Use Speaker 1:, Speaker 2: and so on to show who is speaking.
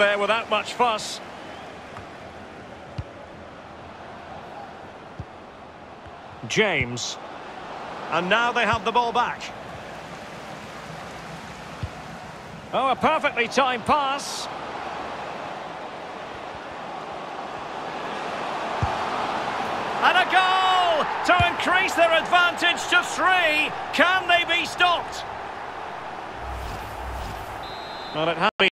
Speaker 1: there without much fuss. James. And now they have the ball back. Oh, a perfectly timed pass. And a goal to increase their advantage to three. Can they be stopped? Well, it has been.